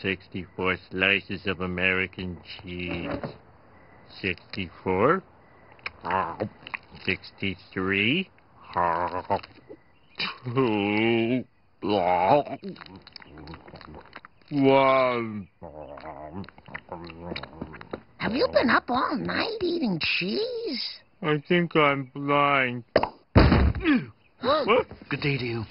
64 slices of American cheese. 64. 63. Two. One. Have you been up all night eating cheese? I think I'm blind. Good day to you.